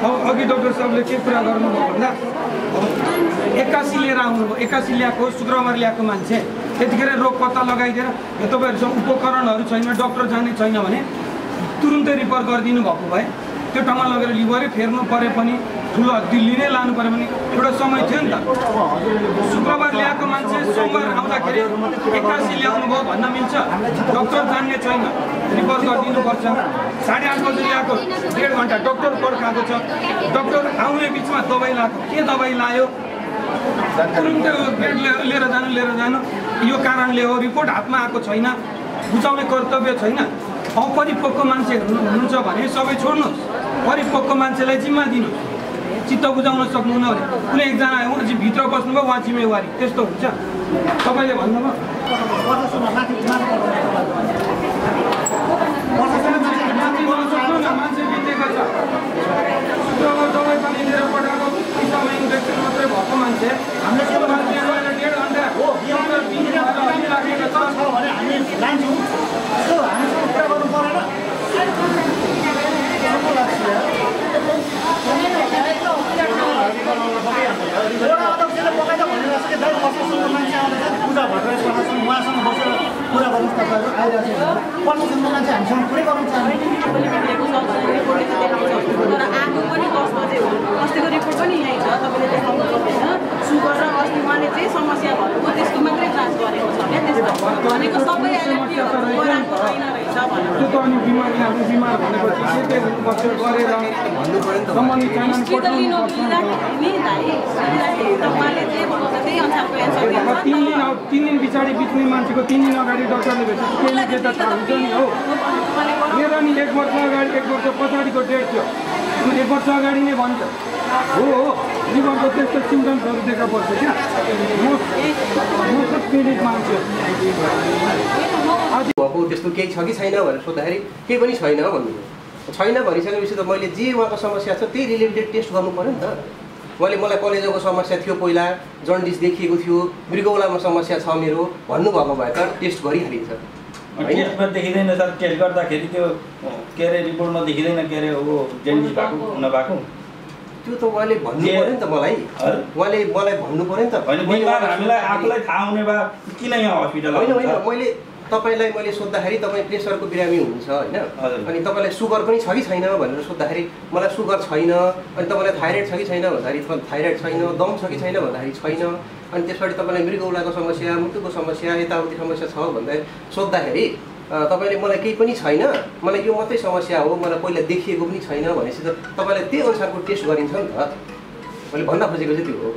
अब अघि डक्टर साहबले के कुरा गर्नुभयो भन्दा अब एक्कासी लिएर आउनुभयो। एक्कासी ल्याएको शुक्रबार ल्याएको मान्छे। त्यतिखेर रोग पत्ता लगाइदिएर यो तपाईँहरूसँग उपकरणहरू छैन डक्टर जाने छैन भने तुरुन्तै रिफर गरिदिनु भएको भए त्यो ठाउँमा लगेर लिभरै फेर्नु परे पनि ठुलो दिल्ली नै लानु पऱ्यो भने एउटा समय थियो नि त। शुक्रबार ल्याएको मान्छे सोमबार आउँदाखेरि एक्कासी ल्याउनु भयो भन्न मिल्छ। डक्टर जान्ने छैन। रिफर गरिदिनुपर्छ। साढे आठ बजी ल्याएको डेढ घन्टा डक्टर पर्खाएको छ। डक्टर आउने बिचमा दबाई लगाएको के दबाई लायो? तुरुन्तै बेड लिएर जानु लिएर जानु। यो कारणले हो रिपोर्ट हातमा आएको छैन। बुझाउने कर्तव्य छैन। अपरिपक्व मान्छे हुनु- हुनुहुन्छ भने सबै छोड्नुहोस्। परिपक्व मान्छेलाई जिम्मा दिनुहोस्। चित्त बुझाउन सक्नुहुन्न भने कुनै एकजना उ- जी- भित्र बस्नुभयो उहाँ जिम्मेवारी। त्यस्तो हुन्छ। तपाईँले भन्नुभयो। मान्छे बितेको छ शुक्रबार दबाई पानी लिएर पठाएको समय इन्जेक्सन मात्रै भएको मान्छे हामीले के मान्छे आएर डेढ घन्टा डक्टर तिन घन्टा हल्लिराखेको छ छ भने हामी लान्छौँ यसो हामीसँग कुरा गर्नु परेन कस्तो लाग्छ एउटा अध्यक्षले पकाइदा भनिरहेको छ कि दाइ वर्षसम्म मान्छे आउँदैछ पूजा भट्टराई प्रशासन उहाँसँग बसेर कुरा तपाईँहरू आइरहेको छ वर्षसम्म मान्छे हामीसँग कुरै गर्नु चाहन्छ तर आएको पनि दस बजे हो अस्तिको रिपोर्ट पनि यहीँ छ तपाईँले देखाउनु पर्दैन सुगर र अस्ति उहाँले चाहिँ समस्या भएको त्यसको मात्रै जाँच गरेको छ क्या त्यस्तो भनेको सबै गराएको छैन रहेछ त्यो त बिमारी गरेर त नि भाइ लिँदाखेरि त उहाँले जे बनाउँछ त्यही अनुसारको एन्सर दिन्छ तिन दिन अब तिन दिन पछाडि बित्ने मान्छेको तिन दिन अगाडि डक्टरले भेटेपछि केही त थाहा हुन्छ नि हो। मेरो नि एक वर्ष अगाडि एक वर्ष पछाडिको डेट थियो। एक वर्ष अगाडि नै भन्छ। हो हो। लिभरको त्यस्तो सिम्टम्सहरू देखा पर्छ क्या। म म त पीडित मान्छे। भएको त्यस्तो केही छ कि छैन भनेर सोद्धाखेरि केही पनि छैन भन्नुभयो छैन भनिसकेपछि त मैले जे उहाँको समस्या छ त्यही रिलेटेड टेस्ट गर्नु पऱ्यो नि त। उहाँले मलाई कलेजोको समस्या थियो पहिला जन्डिस देखिएको थियो। मृगौलामा समस्या छ मेरो भन्नुभएको भए त टेस्ट गरिहालिन्छ। टेस्टमा देखिँदैन सर टेस्ट गर्दाखेरि त्यो के अरे रिपोर्टमा देखिँदैन के अरे अब जेन्डिस भएको नभएको। त्यो त उहाँले भन्नु पऱ्यो नि त मलाई। उहाँले मलाई भन्नु पऱ्यो नि त। मैले हामीलाई आफूलाई थाहा हुने भए किन यहाँ हस्पिटल होइन होइन? मैले तपाईँलाई मैले सोद्धाखेरि तपाईँ प्रेसरको बिरामी हुनुहुन्छ होइन। अनि तपाईँलाई सुगर पनि छ कि छैन भनेर सोद्धाखेरि मलाई सुगर छैन अनि तपाईँलाई थाइरोइड छ कि छैन? भन्दाखेरि थाइरोइड छैन दम छ कि छैन? भन्दाखेरि छैन. अनि त्यसपछि तपाईँलाई मृगौलाको समस्या मुटुको समस्या यताउति समस्या छ भन्दा सोद्धाखेरि तपाईँले मलाई केही पनि छैन मलाई यो मात्रै समस्या हो मलाई पहिला देखिएको पनि छैन भनेपछि त तपाईँलाई त्यही अनुसारको टेस्ट गरिन्छ नि त। मैले भन्न खोजेको चाहिँ त्यो हो।